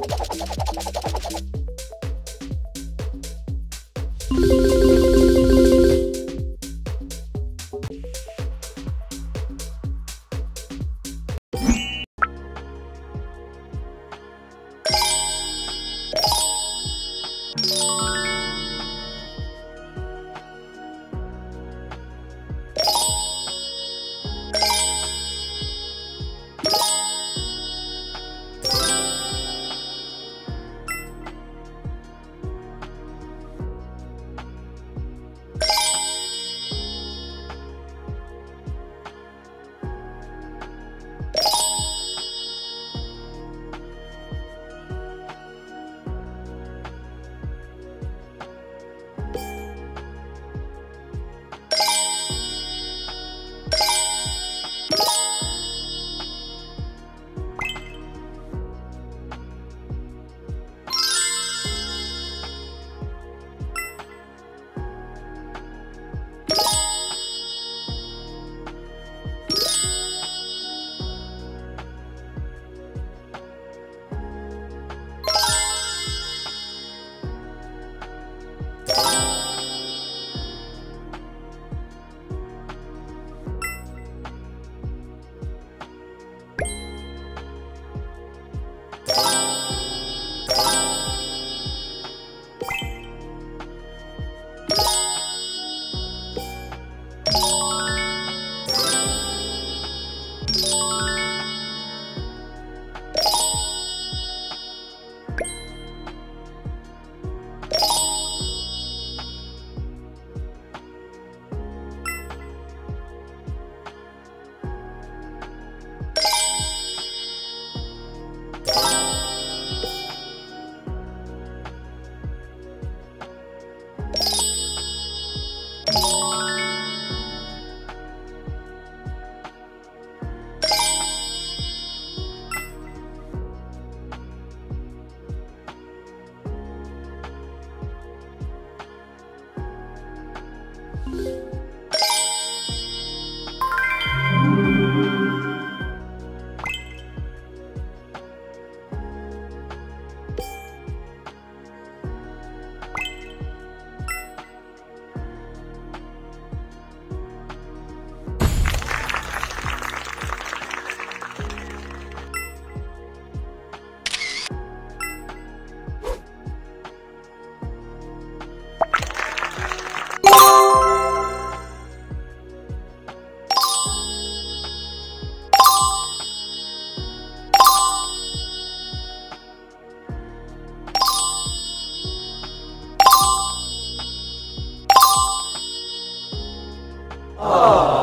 なかなか。Aww.